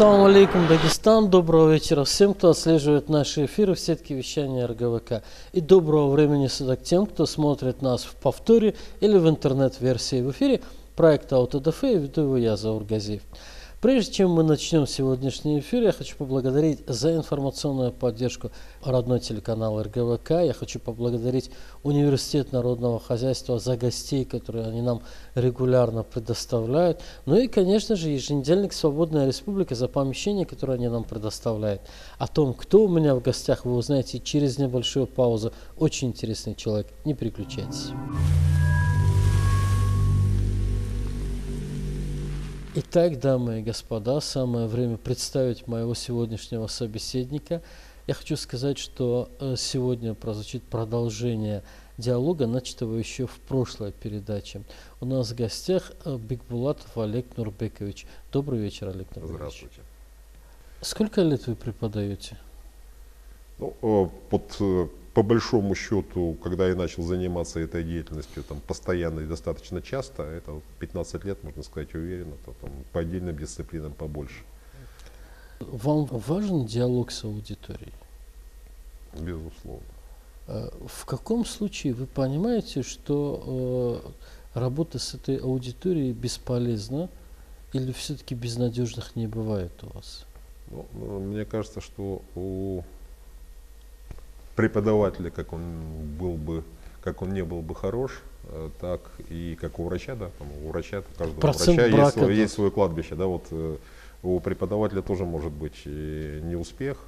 Ассаламу алейкум, Дагестан. Доброго вечера всем, кто отслеживает наши эфиры в сетке вещания РГВК. И доброго времени суток тем, кто смотрит нас в повторе или в интернет-версии в эфире проекта АутоДФ и веду его я, Заур Газиев. Прежде чем мы начнем сегодняшний эфир, я хочу поблагодарить за информационную поддержку родной телеканал РГВК. Я хочу поблагодарить Университет народного хозяйства за гостей, которые они нам регулярно предоставляют. Ну и, конечно же, еженедельник «Свободная республика» за помещение, которое они нам предоставляют. О том, кто у меня в гостях, вы узнаете через небольшую паузу. Очень интересный человек. Не переключайтесь. Итак, дамы и господа, самое время представить моего сегодняшнего собеседника. Я хочу сказать, что э, сегодня прозвучит продолжение диалога, начатого еще в прошлой передаче. У нас в гостях э, Бекбулатов Олег Нурбекович. Добрый вечер, Олег Нурбекович. Здравствуйте. Сколько лет вы преподаете? Ну, э, под по большому счету, когда я начал заниматься этой деятельностью там, постоянно и достаточно часто, это 15 лет, можно сказать, уверенно, то, там, по отдельным дисциплинам побольше. Вам важен диалог с аудиторией? Безусловно. А в каком случае вы понимаете, что э, работа с этой аудиторией бесполезна или все-таки безнадежных не бывает у вас? Ну, ну мне кажется, что у преподавателя, как он был бы, как он не был бы хорош, э, так и как у врача, да, там, у врача, у каждого Процент врача есть, свое, это... есть свое кладбище, да, вот э, у преподавателя тоже может быть неуспех.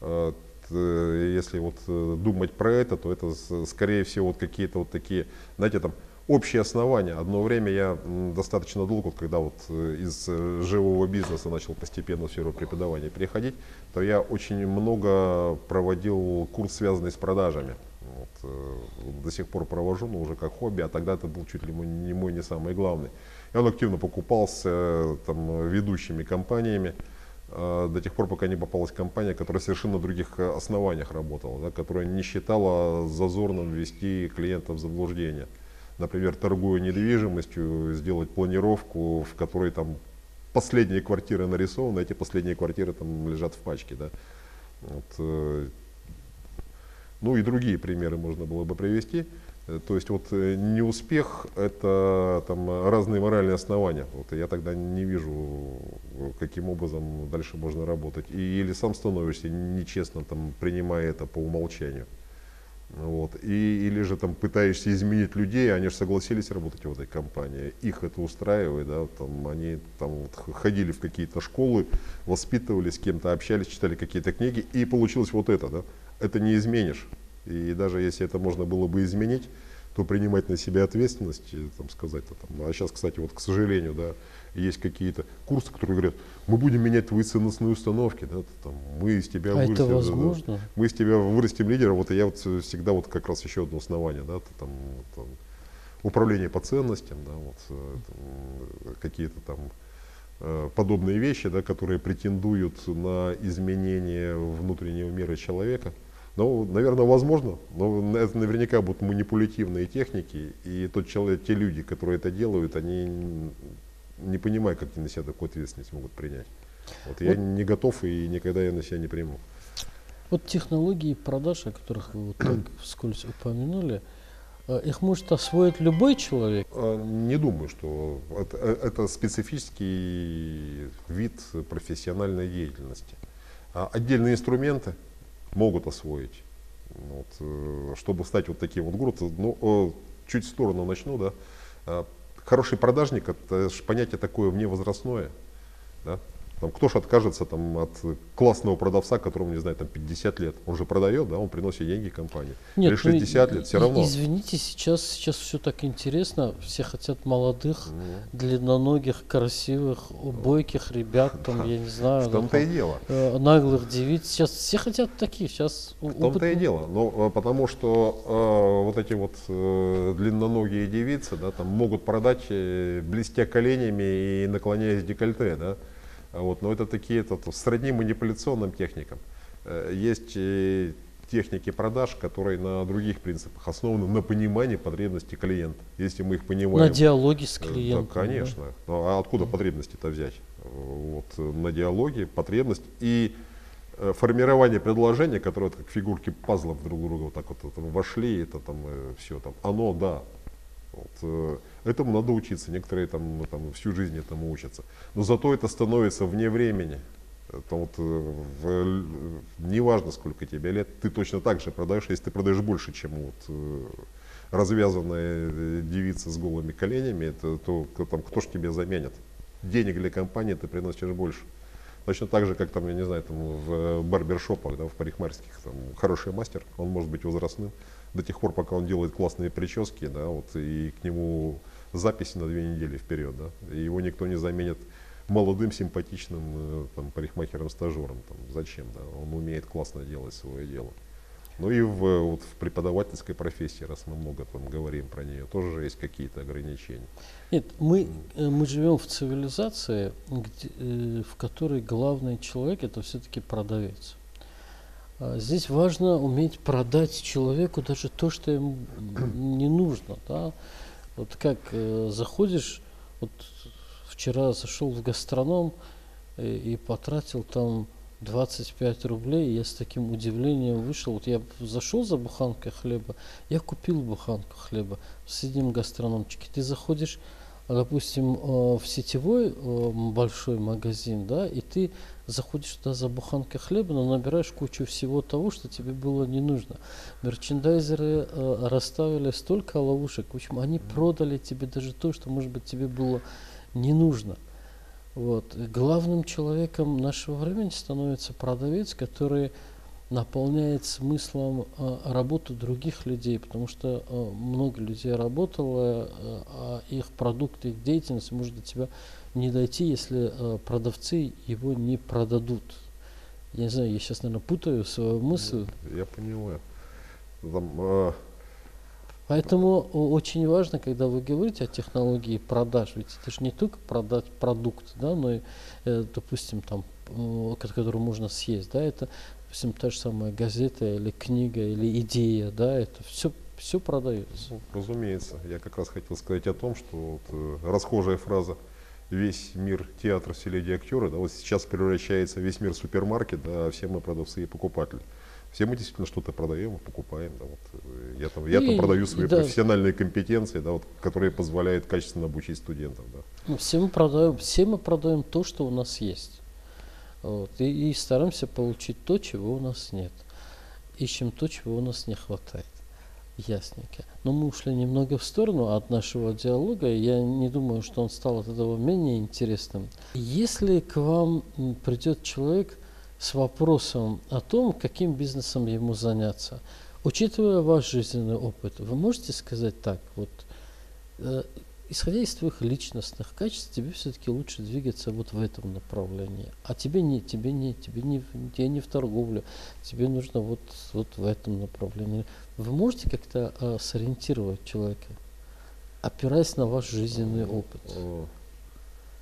Э, если вот думать про это, то это скорее всего вот какие-то вот такие, знаете, там общие основания. Одно время я достаточно долго, когда вот из живого бизнеса начал постепенно в сферу преподавания переходить, то я очень много проводил курс, связанный с продажами. Вот, э, до сих пор провожу, но уже как хобби, а тогда это был чуть ли не мой, не самый главный. И он активно покупался там, ведущими компаниями э, до тех пор, пока не попалась компания, которая совершенно на других основаниях работала, да, которая не считала зазорным ввести клиентов в заблуждение. Например, торгуя недвижимостью, сделать планировку, в которой там последние квартиры нарисованы, эти последние квартиры там лежат в пачке. Да? Вот, э, ну и другие примеры можно было бы привести. Э, то есть вот э, неуспех – это там, разные моральные основания. Вот, я тогда не вижу, каким образом дальше можно работать. И, или сам становишься нечестно, там, принимая это по умолчанию. Вот. И, или же там пытаешься изменить людей, они же согласились работать в этой компании, их это устраивает, да, там, они там, вот, ходили в какие-то школы, воспитывались с кем-то, общались, читали какие-то книги, и получилось вот это, да, это не изменишь. И даже если это можно было бы изменить, то принимать на себя ответственность, там, сказать, там, а сейчас, кстати, вот, к сожалению, да, есть какие-то курсы, которые говорят, мы будем менять твои ценностные установки, да, там, мы из тебя а вырастим, это возможно? Да, мы из тебя вырастим лидера, вот и я вот всегда вот как раз еще одно основание, да, там, там управление по ценностям, да, вот э, какие-то там э, подобные вещи, да, которые претендуют на изменение внутреннего мира человека. Ну, наверное, возможно, но это наверняка будут манипулятивные техники, и тот человек, те люди, которые это делают, они не понимаю, как они на себя такую ответственность могут принять. Вот я вот. не готов и никогда я на себя не приму. Вот технологии продаж, о которых вы вот так вскользь упомянули, э, их может освоить любой человек? А, не думаю, что это, э, это специфический вид профессиональной деятельности. А отдельные инструменты могут освоить. Вот, э, чтобы стать вот таким вот гуру, ну, чуть в сторону начну, да, а, хороший продажник, это же понятие такое вневозрастное. Да? Там, кто же откажется там, от классного продавца, которому, не знаю, там 50 лет. Он же продает, да, он приносит деньги компании. Нет, Или 60 ну, лет, все равно. Извините, сейчас, сейчас все так интересно. Все хотят молодых, ну. длинноногих, красивых, бойких ребят, там, я не знаю. В том-то и дело. Э, наглых девиц. Сейчас все хотят таких. Сейчас в том-то и дело. Но, э, потому что э, вот эти вот э, длинноногие девицы да, там, могут продать, э, блестя коленями и наклоняясь декольте. Да? Вот, но это такие это, сродни манипуляционным техникам. Э, есть техники продаж, которые на других принципах основаны на понимании потребностей клиента. Если мы их понимаем. На диалоге с Э, клиентом. Да, конечно. Ну, а откуда потребности-то взять? Э, Вот э, на диалоге потребность и э, формирование предложения, которые вот как фигурки пазлов друг друга вот так вот, вот там вошли, это там все там, оно, да. Вот, э, этому надо учиться. Некоторые там, ну, там всю жизнь этому учатся. Но зато это становится вне времени. Это вот, э, в, э, неважно, сколько тебе лет, ты точно так же продаешь, если ты продаешь больше, чем вот, развязанная девица с голыми коленями, это, то там, кто ж тебе заменит? Денег для компании ты приносишь больше. Точно так же, как там, я не знаю, там в барбершопах, да, в парикмахерских, там хороший мастер, он может быть возрастным до тех пор, пока он делает классные прически, да, вот, и к нему записи на две недели вперед, да, его никто не заменит молодым, симпатичным э, там, парикмахером-стажером. Там, зачем, да, он умеет классно делать свое дело. Ну и в, вот, в преподавательской профессии, раз мы много там говорим про нее, тоже же есть какие-то ограничения. Нет, мы, э, мы живем в цивилизации, где, э, в которой главный человек это все-таки продавец. А Здесь важно уметь продать человеку даже то, что ему не нужно. Да? Вот как э, заходишь, вот вчера зашел в гастроном э, и потратил там 25 рублей, и я с таким удивлением вышел. Вот я зашел за буханкой хлеба, я купил буханку хлеба в соседнем гастрономчике. Ты заходишь, допустим, э, в сетевой э, большой магазин, да, и ты заходишь туда за буханкой хлеба, но набираешь кучу всего того, что тебе было не нужно. Мерчендайзеры э, расставили столько ловушек, в общем, они продали тебе даже то, что, может быть, тебе было не нужно. Вот. И Главным человеком нашего времени становится продавец, который наполняет смыслом э, работу других людей, потому что э, много людей работало, э, а их продукт, их деятельность может до тебя не дойти, если э, продавцы его не продадут. Я не знаю, я сейчас, наверное, путаю свою мысль. Я понимаю. Там, э, Поэтому очень важно, когда вы говорите о технологии продаж, ведь это же не только продать продукт, да, но и, э, допустим, там, э, ко- которую можно съесть, да, это, допустим, та же самая газета или книга или идея, да, это все, все продается. ну, разумеется, я как раз хотел сказать о том, что вот, э, расхожая фраза весь мир театр, селеди, актеры, да, вот сейчас превращается весь мир в супермаркет, да, а все мы продавцы и покупатели. Все мы действительно что-то продаем и покупаем. Да, вот, э, я там, я там И- продаю свои да. профессиональные компетенции, да, вот, которые позволяют качественно обучить студентов. Да. Ну, все мы продаем, все мы продаем то, что у нас есть. Вот, и, и стараемся получить то, чего у нас нет. Ищем то, чего у нас не хватает. Ясненько. Но мы ушли немного в сторону от нашего диалога. Я не думаю, что он стал от этого менее интересным. Если к вам придет человек с вопросом о том, каким бизнесом ему заняться, учитывая ваш жизненный опыт, вы можете сказать так, вот э, исходя из твоих личностных качеств, тебе все-таки лучше двигаться вот в этом направлении. А тебе не, тебе не, тебе не, тебе не в торговлю, тебе нужно вот, вот в этом направлении. Вы можете как-то э, сориентировать человека, опираясь на ваш жизненный опыт? Э,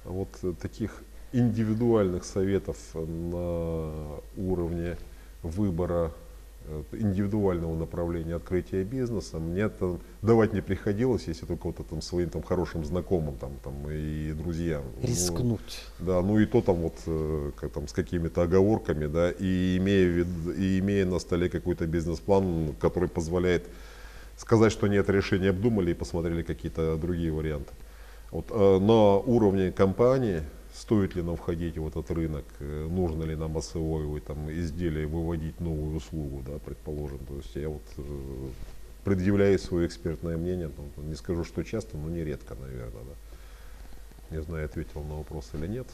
Вот таких индивидуальных советов на уровне выбора индивидуального направления открытия бизнеса мне там давать не приходилось, если только вот там своим там хорошим знакомым там, там и друзьям. Ну, Рискнуть. да, ну и то там вот э, как там, с какими-то оговорками, да, и имея, вид- и имея на столе какой-то бизнес-план, который позволяет сказать, что нет решения, обдумали и посмотрели какие-то другие варианты. Вот, э, на уровне компании, стоит ли нам входить в этот рынок, э, нужно ли нам освоивать там, изделия, выводить новую услугу, да, предположим. То есть я вот э, предъявляю свое экспертное мнение, ну, не скажу, что часто, но нередко, наверное. Да. Не знаю, ответил на вопрос или нет.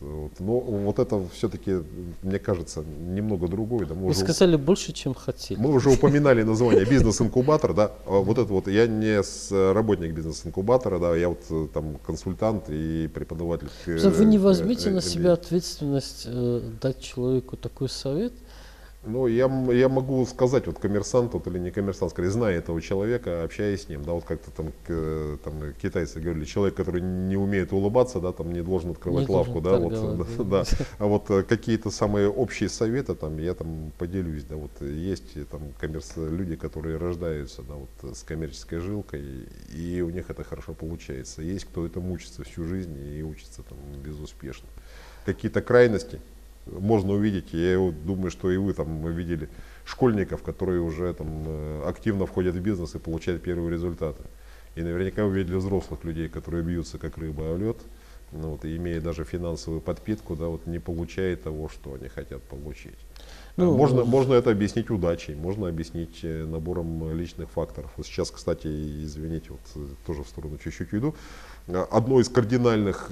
Вот, Но вот это все-таки, мне кажется, немного другое. Да, мы, Вы уже, сказали больше, чем хотели. мы уже упоминали название бизнес-инкубатор, да. А Вот это вот, я не работник бизнес-инкубатора, да, я вот э, там консультант и преподаватель. э, Просто Вы не э, возьмите на себя ответственность дать человеку такой совет, Ну, я, я могу сказать, вот коммерсант вот, или не коммерсант, скорее, зная этого человека, общаясь с ним, да, вот как-то там, к- там китайцы говорили, человек, который не умеет улыбаться, да, там не должен открывать Не лавку, да, вот, да, да. А вот э, какие-то самые общие советы, там, я там поделюсь, да, вот есть там коммерс... люди, которые рождаются, да, вот с коммерческой жилкой, и у них это хорошо получается. Есть кто это мучится всю жизнь и учится там безуспешно. Какие-то крайности можно увидеть, я думаю, что и вы там видели школьников, которые уже там э, активно входят в бизнес и получают первые результаты. И наверняка вы видели взрослых людей, которые бьются как рыба о лед, ну, вот, имея даже финансовую подпитку, да, вот не получая того, что они хотят получить. Ну, можно, можно это объяснить удачей, можно объяснить э, набором э, личных факторов. Вот сейчас, кстати, извините, вот тоже в сторону чуть-чуть уйду. Э, Одно из кардинальных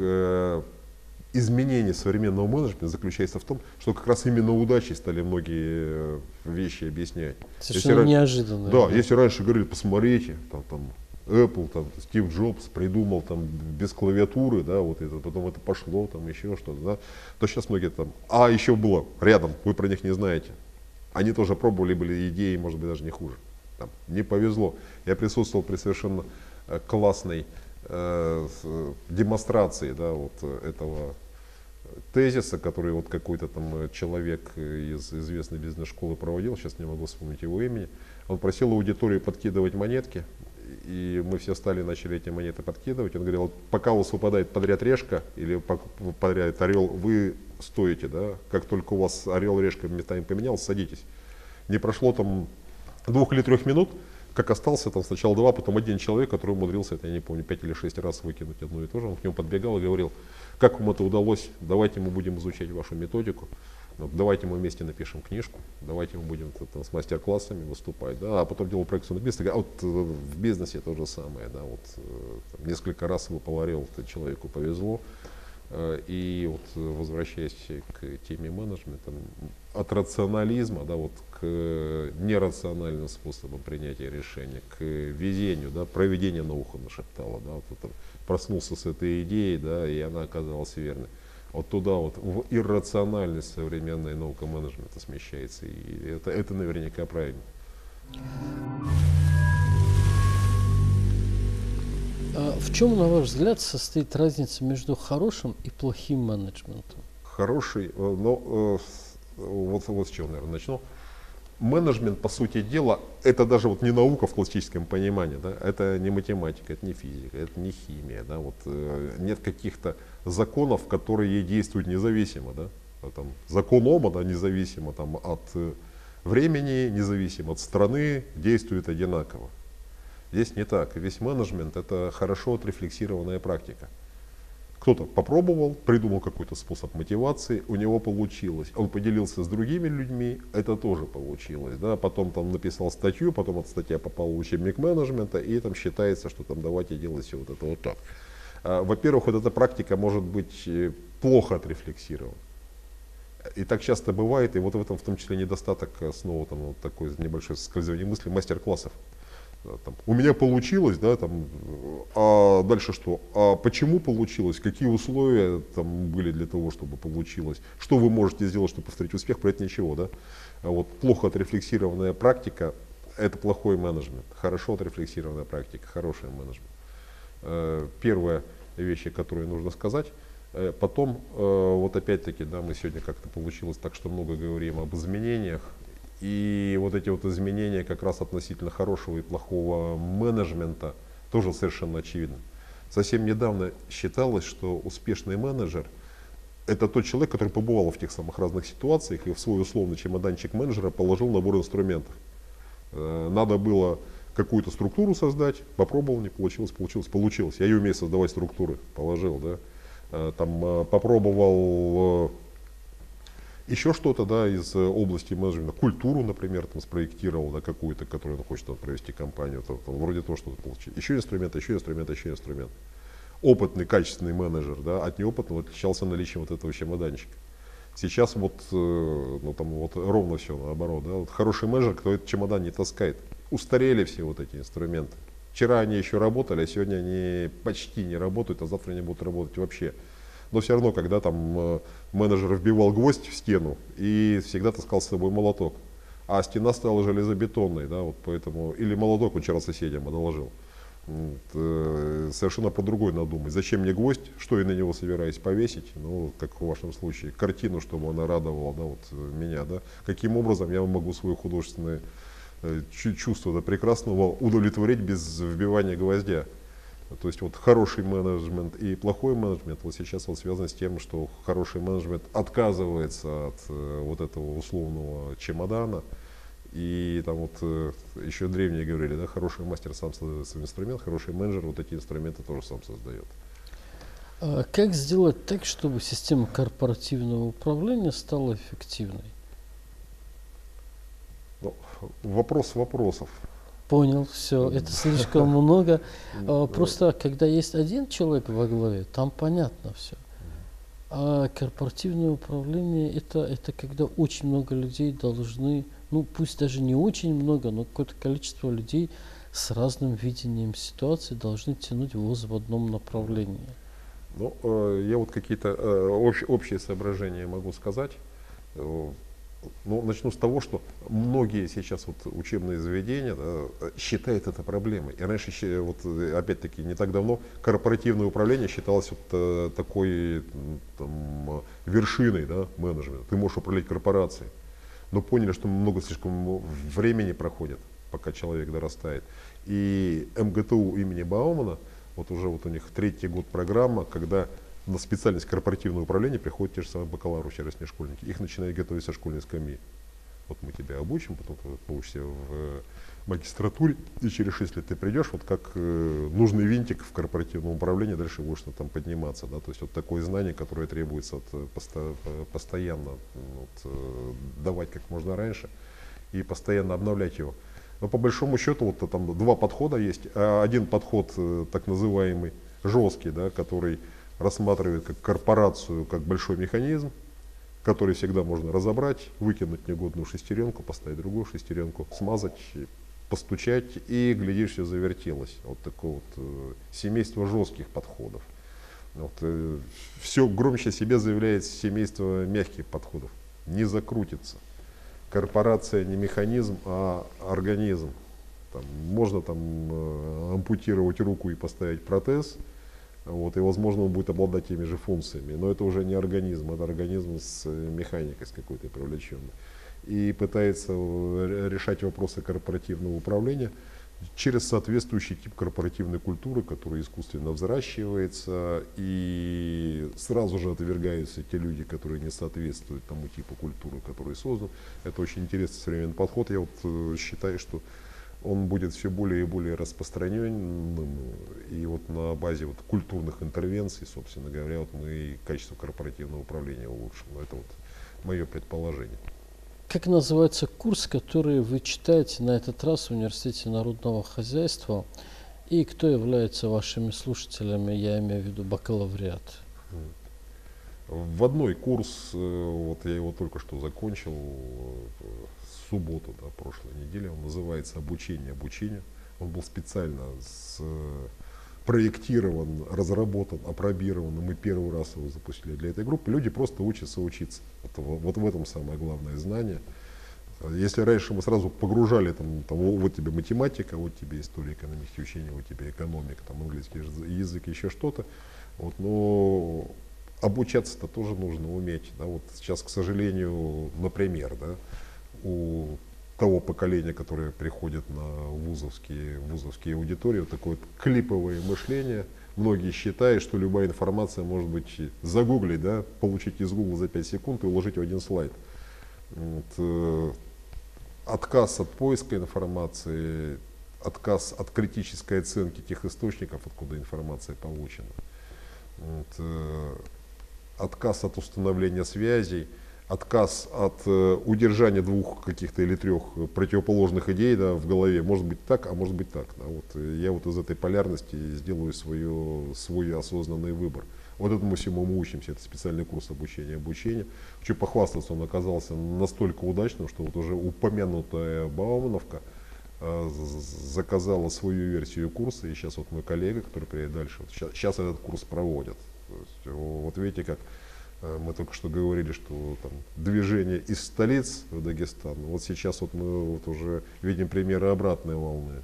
изменений современного менеджмента заключается в том, что как раз именно удачей стали многие э, вещи объяснять. Совершенно ра- неожиданно. Да, если раньше говорили, посмотрите, там, там Apple, там, Стив Джобс придумал там без клавиатуры, да, вот это, потом это пошло, там еще что-то, да, то сейчас многие там, а еще было рядом, вы про них не знаете. Они тоже пробовали, были идеи, может быть, даже не хуже. Там, не повезло. Я присутствовал при совершенно э, классной э, э, демонстрации, да, вот этого тезиса, который вот какой-то там э, человек э, из известной бизнес-школы проводил, сейчас не могу вспомнить его имени. Он просил аудиторию подкидывать монетки, и мы все стали, начали эти монеты подкидывать. Он говорил, пока у вас выпадает подряд решка или подряд орел, вы стоите, да, как только у вас орел решка местами поменялся, садитесь. Не прошло там двух или трех минут, как остался там сначала два, потом один человек, который умудрился, это я не помню, пять или шесть раз выкинуть одно и то же. Он к нему подбегал и говорил, как вам это удалось, давайте мы будем изучать вашу методику, вот давайте мы вместе напишем книжку, давайте мы будем там, с мастер-классами выступать, да, а потом делал проект бизнес, а вот э, в бизнесе то же самое, да, вот э, там, несколько раз это человеку повезло, И вот э, возвращаясь к теме менеджмента, от рационализма да, вот, к нерациональным способам принятия решения, к везению, да, проведение на ухо нашептало, да, вот это, проснулся с этой идеей, да, и она оказалась верной. Вот туда вот в иррациональность современная наука менеджмента смещается, и это, это наверняка правильно. В чем, на ваш взгляд, состоит разница между хорошим и плохим менеджментом? хороший, э, но э, вот, вот с чего, наверное, начну. Менеджмент, по сути дела, это даже вот не наука в классическом понимании, да, это не математика, это не физика, это не химия, да, вот э, нет каких-то законов, которые действуют независимо, да, А там, закон Ома, да, независимо там, от времени, независимо от страны, действует одинаково. Здесь не так. Весь менеджмент это хорошо отрефлексированная практика. Кто-то попробовал, придумал какой-то способ мотивации, у него получилось. Он поделился с другими людьми, это тоже получилось. Да? Потом там написал статью, потом эта статья попала в учебник менеджмента, и там считается, что там давайте делать все вот это вот так. А, Во-первых, вот эта практика может быть э, плохо отрефлексирована. И так часто бывает, и вот в этом в том числе недостаток снова там вот такой небольшой скользывание мысли мастер-классов. Да, там, у меня получилось, да, там, э, а дальше что? А почему получилось? Какие условия там были для того, чтобы получилось? Что вы можете сделать, чтобы повторить успех? Про это ничего, да? А вот плохо отрефлексированная практика – это плохой менеджмент. Хорошо отрефлексированная практика – хороший менеджмент. Э, Первая вещь, которую нужно сказать. Э, Потом, э, вот опять-таки, да, мы сегодня как-то получилось так, что много говорим об изменениях. И вот эти вот изменения как раз относительно хорошего и плохого менеджмента тоже совершенно очевидно. Совсем недавно считалось, что успешный менеджер – это тот человек, который побывал в тех самых разных ситуациях и в свой условный чемоданчик менеджера положил набор инструментов. Э, Надо было какую-то структуру создать, попробовал, не получилось, получилось, получилось. Я и умею создавать структуры, положил, да. Э, Там э, попробовал еще что-то, да, из э, области менеджмента, культуру, например, там спроектировал, да, какую-то, которую он хочет там, провести компанию, то, там, вроде того, что получить. Еще инструмент, еще инструмент, еще инструмент. Опытный, качественный менеджер, да, от неопытного отличался наличием вот этого чемоданчика. Сейчас вот, э, ну там вот ровно все наоборот, да, вот хороший менеджер, кто этот чемодан не таскает. Устарели все вот эти инструменты. Вчера они еще работали, а сегодня они почти не работают, а завтра они будут работать вообще Но все равно, когда там э, менеджер вбивал гвоздь в стену и всегда таскал с собой молоток, а стена стала железобетонной, да, вот поэтому, или молоток он вчера соседям одолжил. Э, совершенно по другой надумать. Зачем мне гвоздь, что я на него собираюсь повесить, ну, как в вашем случае, картину, чтобы она радовала да, вот, меня. Да? Каким образом я могу свое художественное э, чувство да, прекрасного удовлетворить без вбивания гвоздя. То есть вот хороший менеджмент и плохой менеджмент вот сейчас вот связан с тем, что хороший менеджмент отказывается от э, вот этого условного чемодана, и там вот э, еще древние говорили, да, хороший мастер сам создает свой инструмент, хороший менеджер вот эти инструменты тоже сам создает. А как сделать так, чтобы система корпоративного управления стала эффективной? Ну, вопрос вопросов. Понял, все, это слишком много. А, просто когда есть один человек во главе, там понятно все. А корпоративное управление это, это когда очень много людей должны ну пусть даже не очень много, но какое-то количество людей с разным видением ситуации должны тянуть ВОЗ в одном направлении. Ну, э, я вот какие-то э, общ, общие соображения могу сказать. Э, ну, начну с того, что многие сейчас вот учебные заведения да, считают это проблемой. И раньше, вот опять-таки, не так давно корпоративное управление считалось вот такой там, вершиной да, менеджмента. Ты можешь управлять корпорацией но поняли, что много слишком времени проходит, пока человек дорастает. И МГТУ имени Баумана, вот уже вот у них третий год программа, когда на специальность корпоративного управления приходят те же самые бакалавры, вчерашние школьники. Их начинают готовить со школьной скамьи. Вот мы тебя обучим, потом ты получишься в магистратуре, и через 6 лет ты придешь, вот как э, нужный винтик в корпоративном управлении, дальше будешь там подниматься. Да? То есть вот такое знание, которое требуется от, э, посто, постоянно вот, э, давать как можно раньше и постоянно обновлять его. Но по большому счету вот там два подхода есть. А один подход э, так называемый жесткий, да, который рассматривает как корпорацию, как большой механизм, который всегда можно разобрать, выкинуть негодную шестеренку, поставить другую шестеренку, смазать, постучать и, глядишь, все завертелось. Вот такое вот э, семейство жестких подходов. Вот, э, все громче себе заявляет семейство мягких подходов. Не закрутится. Корпорация не механизм, а организм. Там, можно там э, ампутировать руку и поставить протез, вот, и возможно он будет обладать теми же функциями. Но это уже не организм, это организм с механикой с какой-то привлеченной и пытается э, решать вопросы корпоративного управления через соответствующий тип корпоративной культуры, который искусственно взращивается, и сразу же отвергаются те люди, которые не соответствуют тому типу культуры, который создан. Это очень интересный современный подход. Я вот э, считаю, что он будет все более и более распространенным, и вот на базе вот культурных интервенций, собственно говоря, вот мы и качество корпоративного управления улучшим. Это вот мое предположение. Как называется курс, который вы читаете на этот раз в Университете народного хозяйства? И кто является вашими слушателями, я имею в виду бакалавриат? В одной курс, э, вот я его только что закончил, э, субботу да, прошлой недели, он называется «Обучение обучению». Он был специально с, проектирован, разработан, опробирован, и мы первый раз его запустили для этой группы. Люди просто учатся учиться. Вот, вот в этом самое главное знание. Если раньше мы сразу погружали, там, там, вот тебе математика, вот тебе история экономики учения, вот тебе экономика, там, английский язык, еще что-то, вот, но обучаться-то тоже нужно уметь. Да? Вот сейчас, к сожалению, например, да, у того поколения, которое приходит на вузовские, вузовские аудитории, вот такое вот клиповое мышление. Многие считают, что любая информация может быть загуглить, да, получить из Google за 5 секунд и уложить в один слайд. Вот, э, отказ от поиска информации, отказ от критической оценки тех источников, откуда информация получена, вот, э, отказ от установления связей – отказ от э, удержания двух каких-то или трех противоположных идей да, в голове. Может быть так, а может быть так. Да. Вот, э, я вот из этой полярности сделаю свое, свой осознанный выбор. Вот этому всему мы учимся. Это специальный курс обучения обучения. Хочу похвастаться, он оказался настолько удачным, что вот уже упомянутая Баумановка э, заказала свою версию курса. И сейчас вот мой коллега, который приедет дальше, вот сейчас, сейчас этот курс проводят. То есть, вот видите, как мы только что говорили, что там движение из столиц в Дагестан. Вот сейчас вот мы вот уже видим примеры обратной волны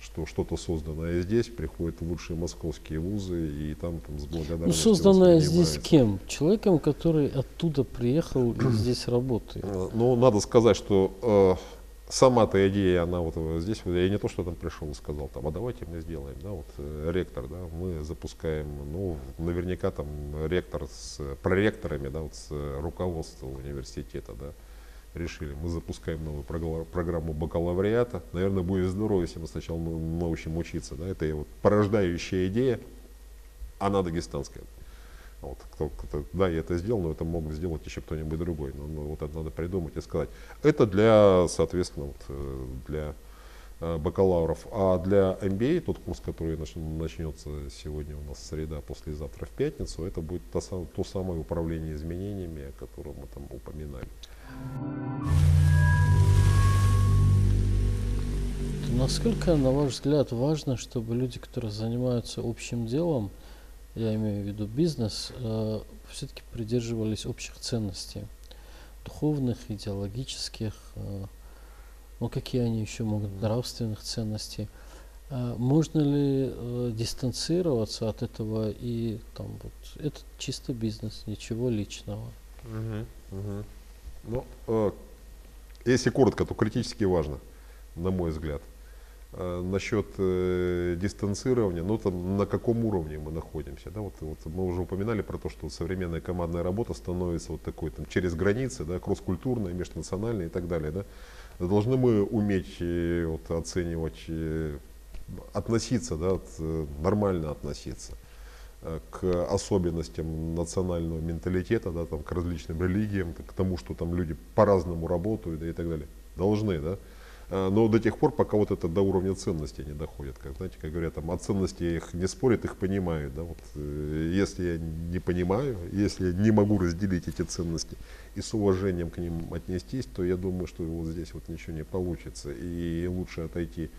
что что-то созданное здесь приходит в лучшие московские вузы и там, там с благодарностью Ну, созданное здесь кем? Человеком, который оттуда приехал и здесь работает. Э, ну, надо сказать, что э, сама-то идея, она вот здесь, я не то, что там пришел и сказал, там, а давайте мы сделаем, да, вот э, ректор, да, мы запускаем, ну, наверняка там ректор с проректорами, да, вот с руководством университета, да, решили, мы запускаем новую программу бакалавриата. Наверное, будет здорово, если мы сначала научим учиться. Да? Это вот порождающая идея, она дагестанская. Вот, кто, кто, да, я это сделал, но это мог сделать еще кто-нибудь другой. Но, но вот это надо придумать и сказать. Это для, соответственно, вот, э, для э, бакалавров. А для MBA, тот курс, который начнется сегодня у нас среда, послезавтра в пятницу, это будет то, то самое управление изменениями, о котором мы там упоминали. Насколько, на ваш взгляд, важно, чтобы люди, которые занимаются общим делом, я имею в виду бизнес, э, все-таки придерживались общих ценностей, духовных, идеологических, э, ну какие они еще могут, нравственных ценностей. Э, можно ли э, дистанцироваться от этого и там вот это чисто бизнес, ничего личного? Угу, угу. Ну, э, если коротко, то критически важно, на мой взгляд. Э, насчет э, дистанцирования, ну там на каком уровне мы находимся, да, вот, вот мы уже упоминали про то, что современная командная работа становится вот такой там через границы, да, кросс-культурная, межнациональная и так далее, да. Должны мы уметь э, вот, оценивать, относиться, да, нормально относиться к особенностям национального менталитета, да, там, к различным религиям, к тому, что там люди по-разному работают да, и так далее. Должны, да. Э, но до тех пор, пока вот это до уровня ценностей не доходит. Как, знаете, как говорят, там, о ценности их не спорят, их понимают. Да? Вот, э, если я не понимаю, если я не могу разделить эти ценности и с уважением к ним отнестись, то я думаю, что вот здесь вот ничего не получится. И лучше отойти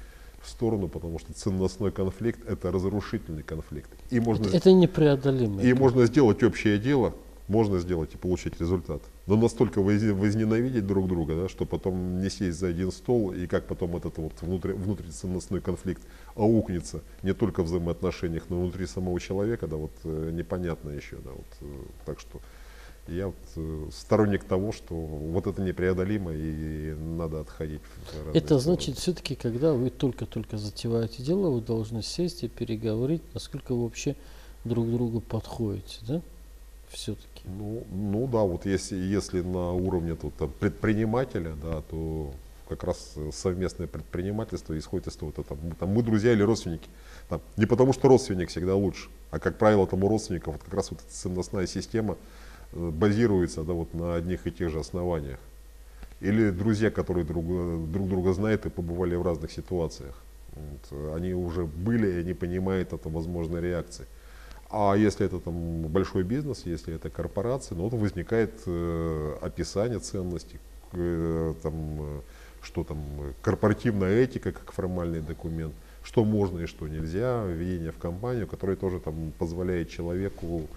в сторону, потому что ценностной конфликт – это разрушительный конфликт. И можно, это, это непреодолимо. И можно сделать общее дело, можно сделать и получить результат. Но настолько возненавидеть друг друга, да, что потом не сесть за один стол, и как потом этот вот внутри, внутриценностной конфликт аукнется не только в взаимоотношениях, но и внутри самого человека, да, вот э, непонятно еще. Да, вот, э, так что я вот э, сторонник того, что вот это непреодолимо и надо отходить. Это значит, все-таки, когда вы только-только затеваете дело, вы должны сесть и переговорить, насколько вы вообще друг другу подходите, да? Все-таки. Ну, ну да, вот если, если на уровне тут, предпринимателя, да, то как раз совместное предпринимательство исходит из того, что там, там, мы друзья или родственники. Там, не потому, что родственник всегда лучше, а как правило, там у родственников вот как раз вот эта ценностная система, базируется да, вот на одних и тех же основаниях. Или друзья, которые друг, друг друга знают и побывали в разных ситуациях. Вот, они уже были и они понимают это возможной реакции. А если это там большой бизнес, если это корпорация, ну, вот возникает э, описание ценностей, э, там, э, что там корпоративная этика как формальный документ, что можно и что нельзя, введение в компанию, которое тоже там позволяет человеку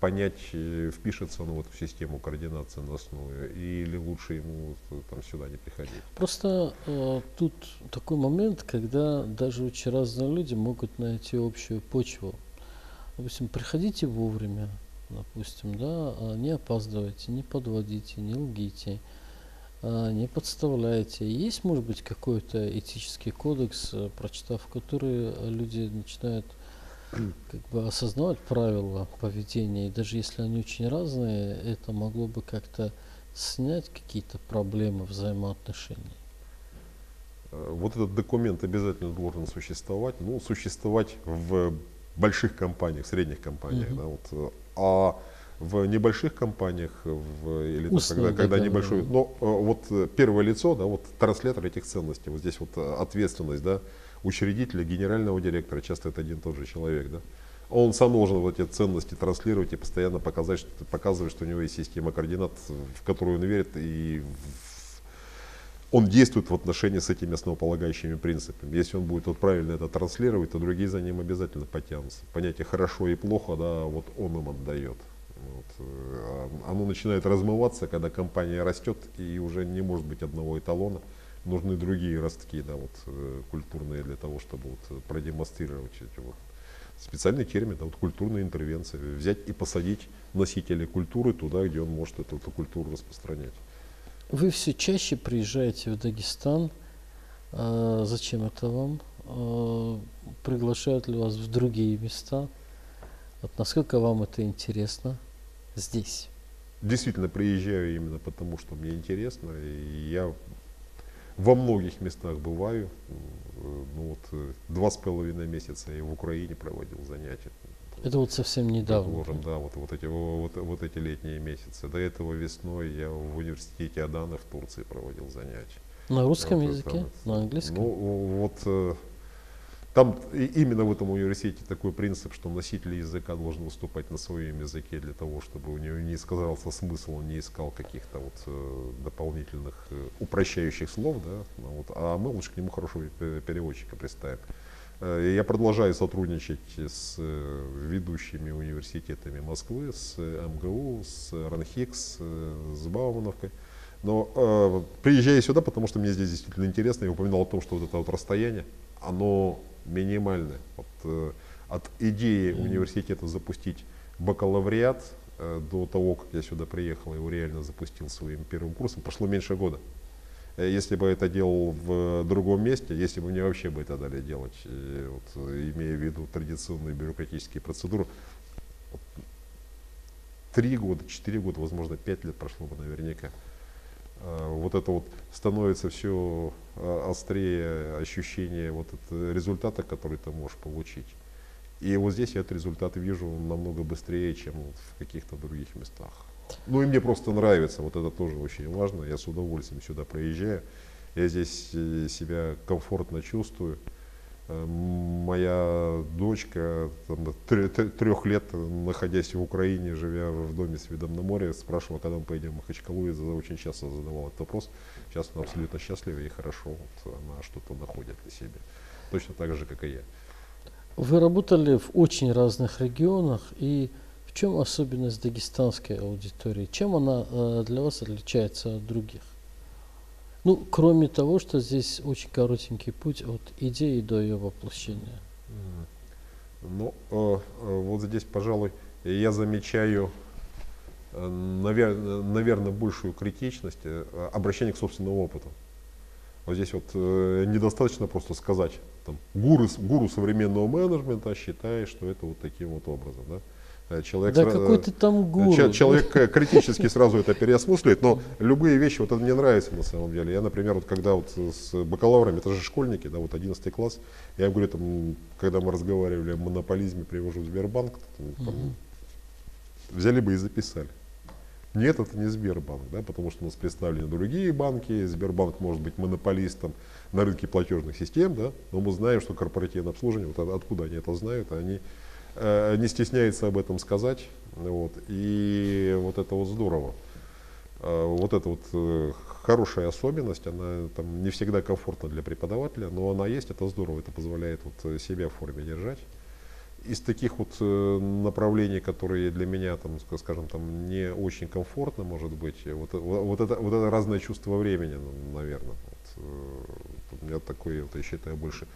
понять, э, впишется он вот в систему координации ценностную или лучше ему там сюда не приходить. Просто э, тут такой момент, когда даже очень разные люди могут найти общую почву. Допустим, приходите вовремя, допустим, да, а не опаздывайте, не подводите, не лгите, а не подставляйте. Есть, может быть, какой-то этический кодекс, э, прочитав который люди начинают как бы осознавать правила поведения, и даже если они очень разные, это могло бы как-то снять какие-то проблемы взаимоотношений. Э, вот этот документ обязательно должен существовать, ну, существовать в больших компаниях, средних компаниях, угу. да, вот, э, а в небольших компаниях, в, или там, когда, когда небольшой, но э, вот первое лицо, да, вот транслятор этих ценностей, вот здесь вот ответственность, да, учредителя, генерального директора, часто это один и тот же человек, да, он сам должен вот эти ценности транслировать и постоянно показать, что, показывать, что у него есть система координат, в которую он верит, и он действует в отношении с этими основополагающими принципами. Если он будет вот правильно это транслировать, то другие за ним обязательно потянутся. Понятие хорошо и плохо, да, вот он им отдает. Вот. Э, оно начинает размываться, когда компания растет и уже не может быть одного эталона. Нужны другие ростки, да, вот, э, культурные для того, чтобы вот, продемонстрировать эти вот специальный термин, да, вот культурная интервенция. Взять и посадить носителя культуры туда, где он может эту, эту культуру распространять. Вы все чаще приезжаете в Дагестан. А зачем это вам? А приглашают ли вас в другие места? Вот насколько вам это интересно здесь? Действительно, приезжаю именно потому, что мне интересно. И я во многих местах бываю. Ну, вот, два с половиной месяца я в Украине проводил занятия. Это вот совсем недавно. Предположим, да, вот, вот, эти, вот, вот эти летние месяцы. До этого весной я в университете Адана в Турции проводил занятия. На русском вот, языке? Там, на английском? Ну, вот э, там именно в этом университете такой принцип, что носитель языка должен выступать на своем языке для того, чтобы у него не сказался смысл, он не искал каких-то вот э, дополнительных э, упрощающих слов, да, ну вот, а мы лучше к нему хорошего переводчика представим. Э, я продолжаю сотрудничать с э, ведущими университетами Москвы, с МГУ, с РАНХИКС, э, с Баумановкой. Но э, приезжаю сюда, потому что мне здесь действительно интересно. Я упоминал о том, что вот это вот расстояние, оно минимальное. Вот, э, от идеи университета запустить бакалавриат э, до того, как я сюда приехал, его реально запустил своим первым курсом, прошло меньше года. Э, если бы это делал в другом месте, если бы мне вообще бы это дали делать, вот, имея в виду традиционные бюрократические процедуры, три года, четыре года, возможно, пять лет прошло бы наверняка. Э, вот это вот становится все э, острее ощущение вот результата, который ты можешь получить. И вот здесь я этот результат вижу намного быстрее, чем в каких-то других местах. Ну и мне просто нравится, вот это тоже очень важно. Я с удовольствием сюда приезжаю. Я здесь э, себя комфортно чувствую. Э, моя дочка там, трех лет, находясь в Украине, живя в доме с видом на море, спрашивала, когда мы поедем в Махачкалу, и очень часто задавал этот вопрос. Сейчас она абсолютно счастлива и хорошо, вот она что-то находит для себя. Точно так же, как и я. Вы работали в очень разных регионах, и чем особенность дагестанской аудитории? Чем она э, для вас отличается от других? Ну, кроме того, что здесь очень коротенький путь от идеи до ее воплощения. Ну, э, э, вот здесь, пожалуй, я замечаю, наверное, наверное большую критичность, обращение к собственному опыту. Вот здесь вот недостаточно просто сказать, там, гуру, гуру современного менеджмента считает, что это вот таким вот образом. Да? Э, человек да сразу, какой ты там гуру. Человек э, критически сразу это переосмысливает, но любые вещи, вот это мне нравится на самом деле. Я, например, вот когда вот с бакалаврами, это же школьники, да, вот 11 класс, я говорю, там, когда мы разговаривали о монополизме, привожу в Сбербанк, там, угу. взяли бы и записали. Нет, это не Сбербанк, да, потому что у нас представлены другие банки, Сбербанк может быть монополистом на рынке платежных систем, да, но мы знаем, что корпоративное обслуживание, вот откуда они это знают, они Э, не стесняется об этом сказать. Вот, и вот это вот здорово. Э, вот это вот э, хорошая особенность, она там не всегда комфортна для преподавателя, но она есть, это здорово, это позволяет вот себя в форме держать. Из таких вот направлений, которые для меня, там, скажем, там, не очень комфортно, может быть, вот, вот, это, вот это разное чувство времени, наверное. Вот, у меня такое, вот, я считаю, больше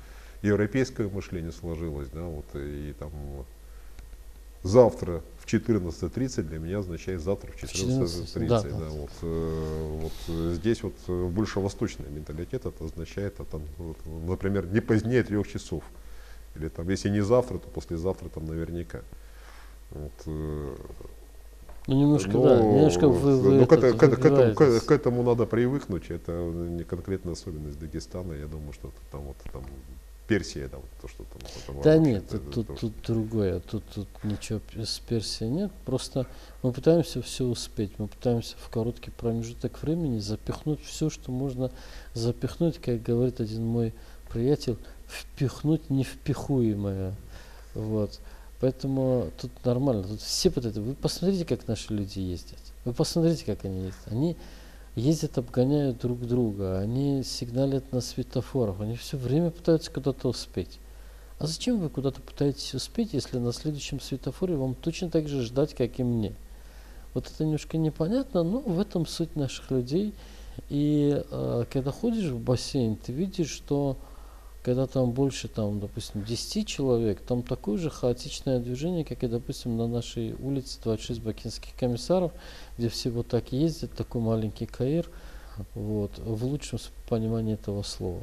европейское мышление сложилось, да, вот, и там завтра в 14.30 для меня означает завтра в 14.30. Да, да, Вот, э, вот э, здесь вот э, больше восточный менталитет, это означает, а там, вот, например, не позднее трех часов. Или там, если не завтра, то послезавтра там наверняка. Вот, э, ну, немножко, но, да, немножко вы, вы но к, к, к, этому, к, к этому надо привыкнуть, это не конкретная особенность Дагестана, я думаю, что там вот там Персия, да, вот то, что там. Это да нет, это, тут, это, тут другое, тут, тут ничего с Персией нет, просто мы пытаемся все успеть, мы пытаемся в короткий промежуток времени запихнуть все, что можно запихнуть, как говорит один мой приятель, впихнуть невпихуемое. Вот. Поэтому тут нормально, тут все вот это, вы посмотрите, как наши люди ездят, вы посмотрите, как они ездят. Они ездят, обгоняют друг друга, они сигналят на светофорах, они все время пытаются куда-то успеть. А зачем вы куда-то пытаетесь успеть, если на следующем светофоре вам точно так же ждать, как и мне? Вот это немножко непонятно, но в этом суть наших людей. И э, когда ходишь в бассейн, ты видишь, что когда там больше, там, допустим, 10 человек, там такое же хаотичное движение, как и, допустим, на нашей улице 26 бакинских комиссаров, где все вот так ездят, такой маленький каир, вот, в лучшем понимании этого слова.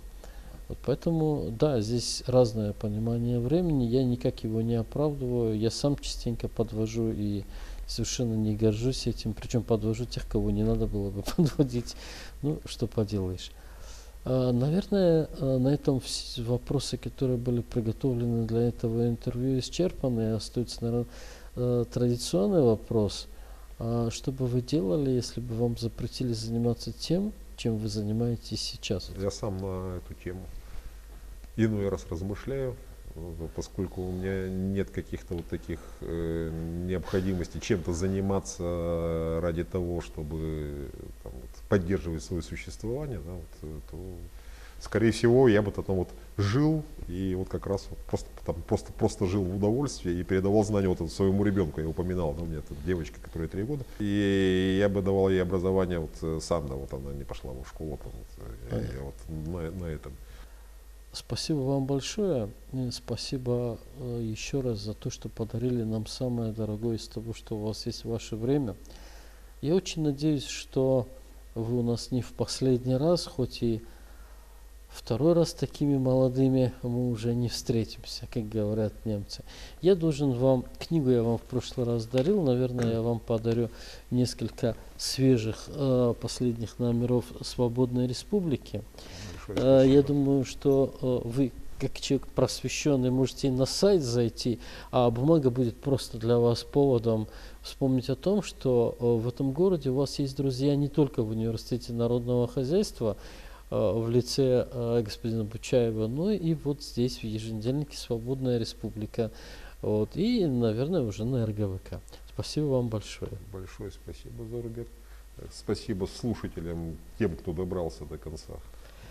Вот поэтому, да, здесь разное понимание времени, я никак его не оправдываю, я сам частенько подвожу и совершенно не горжусь этим, причем подвожу тех, кого не надо было бы подводить, ну, что поделаешь. А, наверное, а, на этом вопросы, которые были приготовлены для этого интервью, исчерпаны. Остается, наверное, а, традиционный вопрос. Что бы вы делали, если бы вам запретили заниматься тем, чем вы занимаетесь сейчас? Я сам на эту тему иной раз размышляю, поскольку у меня нет каких-то вот таких э, необходимостей чем-то заниматься ради того, чтобы там, вот, поддерживать свое существование, да, вот, э, то, скорее всего, я бы там вот жил и вот как раз вот просто, там, просто, просто жил в удовольствии и передавал знания вот своему ребенку. Я упоминал, да, у меня тут девочка, которая три года, и я бы давал ей образование вот э, сам, да, вот она не пошла в школу, там, вот, я вот на, на этом. Спасибо вам большое. И спасибо э, еще раз за то, что подарили нам самое дорогое из того, что у вас есть ваше время. Я очень надеюсь, что вы у нас не в последний раз, хоть и второй раз такими молодыми мы уже не встретимся, как говорят немцы. Я должен вам, книгу я вам в прошлый раз дарил, наверное, я вам подарю несколько свежих э, последних номеров «Свободной республики». Э, я думаю, что э, вы как человек просвещенный можете на сайт зайти, а бумага будет просто для вас поводом вспомнить о том, что э, в этом городе у вас есть друзья не только в университете народного хозяйства, в лице господина Бучаева, но и вот здесь в еженедельнике «Свободная республика». Вот, и, наверное, уже на РГВК. Спасибо вам большое. Большое спасибо, Зоргер. Спасибо слушателям, тем, кто добрался до конца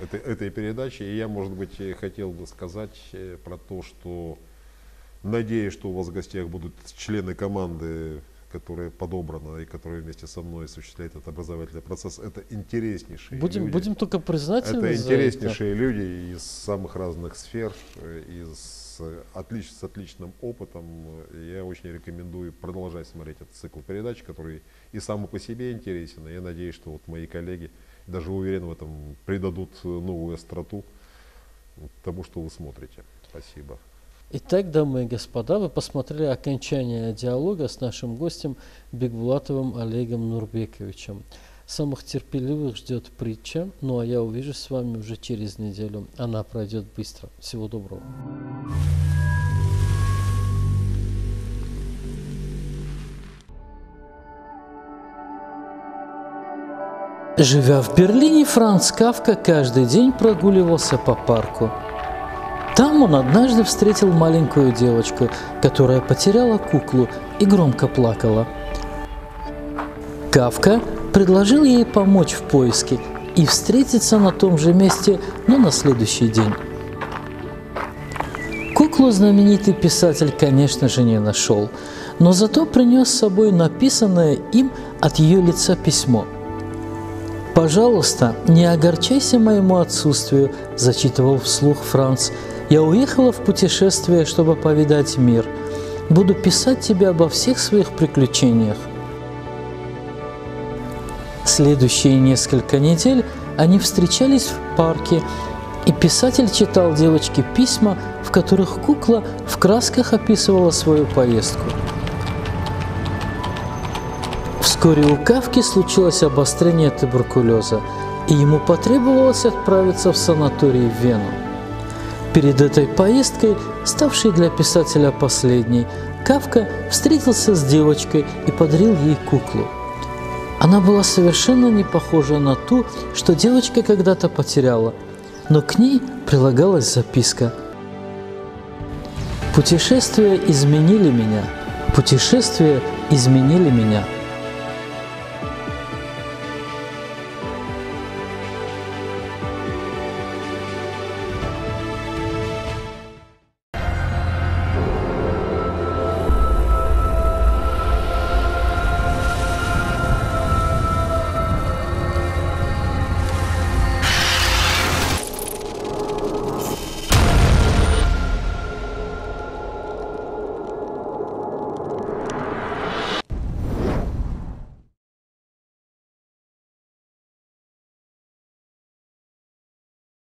этой, этой передачи. И я, может быть, хотел бы сказать э, про то, что надеюсь, что у вас в гостях будут члены команды, которая подобрана и которая вместе со мной осуществляет этот образовательный процесс. Это интереснейшие будем, люди. Будем только признательны Это интереснейшие это. люди из самых разных сфер, из отлич, с отличным опытом. Я очень рекомендую продолжать смотреть этот цикл передач, который и сам по себе интересен. И я надеюсь, что вот мои коллеги даже уверен в этом, придадут новую остроту тому, что вы смотрите. Спасибо. Итак, дамы и господа, вы посмотрели окончание диалога с нашим гостем Бекбулатовым Олегом Нурбековичем. Самых терпеливых ждет притча, ну а я увижусь с вами уже через неделю. Она пройдет быстро. Всего доброго. Живя в Берлине, Франц Кавка каждый день прогуливался по парку. Там он однажды встретил маленькую девочку, которая потеряла куклу и громко плакала. Кавка предложил ей помочь в поиске и встретиться на том же месте, но на следующий день. Куклу знаменитый писатель, конечно же, не нашел, но зато принес с собой написанное им от ее лица письмо – «Пожалуйста, не огорчайся моему отсутствию», – зачитывал вслух Франц. «Я уехала в путешествие, чтобы повидать мир. Буду писать тебе обо всех своих приключениях». Следующие несколько недель они встречались в парке, и писатель читал девочке письма, в которых кукла в красках описывала свою поездку. Вскоре у Кавки случилось обострение туберкулеза, и ему потребовалось отправиться в санаторий в Вену. Перед этой поездкой, ставшей для писателя последней, Кавка встретился с девочкой и подарил ей куклу. Она была совершенно не похожа на ту, что девочка когда-то потеряла, но к ней прилагалась записка. «Путешествия изменили меня, путешествия изменили меня».